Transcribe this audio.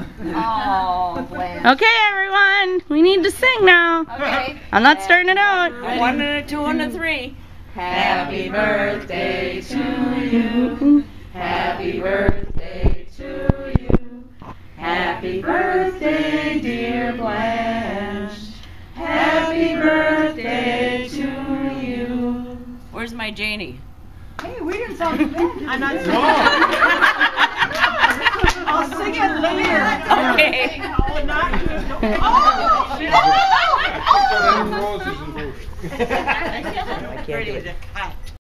Oh, Okay, everyone, we need to sing now. Okay. I'm not starting it out. One and a two and a three. Happy birthday to you. Happy birthday to you. Happy birthday, dear Blanche. Happy birthday to you. Where's my Janie? Hey, we didn't sound too bad. I'm not singing. I'll sing it later. Okay. Oh, not. Oh! Roses and